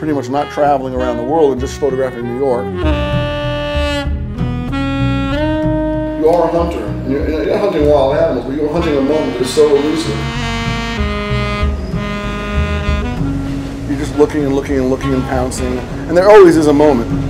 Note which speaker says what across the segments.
Speaker 1: pretty much not traveling around the world and just photographing New York. You are a hunter, and you're, you're not hunting wild animals, but you're hunting a moment that is so elusive. You're just looking and looking and looking and pouncing, and there always is a moment.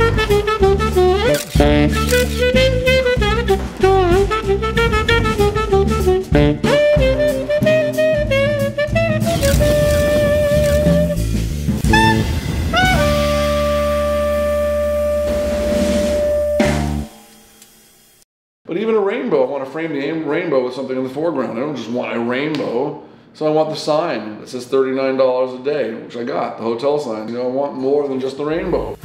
Speaker 1: But even a rainbow, I want to frame the rainbow with something in the foreground. I don't just want a rainbow. So I want the sign that says $39 a day, which I got, the hotel sign. You know, I want more than just the rainbow.